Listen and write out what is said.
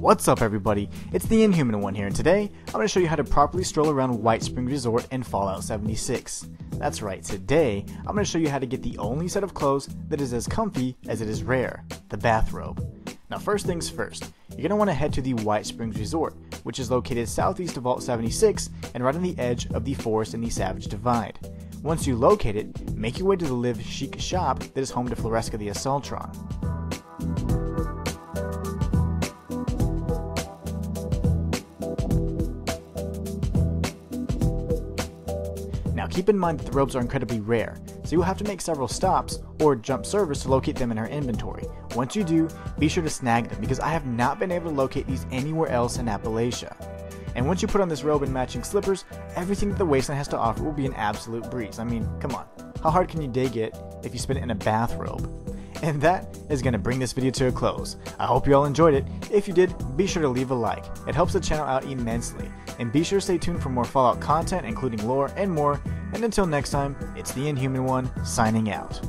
What's up everybody, it's the Inhuman One here and today I'm going to show you how to properly stroll around White Springs Resort in Fallout 76. That's right, today I'm going to show you how to get the only set of clothes that is as comfy as it is rare, the bathrobe. Now first things first, you're going to want to head to the White Springs Resort, which is located southeast of Vault 76 and right on the edge of the Forest and the Savage Divide. Once you locate it, make your way to the Live Chic shop that is home to Floresca the Assaultron. Now keep in mind that the robes are incredibly rare, so you'll have to make several stops or jump servers to locate them in our inventory. Once you do, be sure to snag them because I have not been able to locate these anywhere else in Appalachia. And once you put on this robe and matching slippers, everything that the Wasteland has to offer will be an absolute breeze. I mean, come on, how hard can you dig it if you spin it in a bathrobe? And that is going to bring this video to a close. I hope you all enjoyed it. If you did, be sure to leave a like. It helps the channel out immensely. And be sure to stay tuned for more Fallout content, including lore and more. And until next time, it's the Inhuman One, signing out.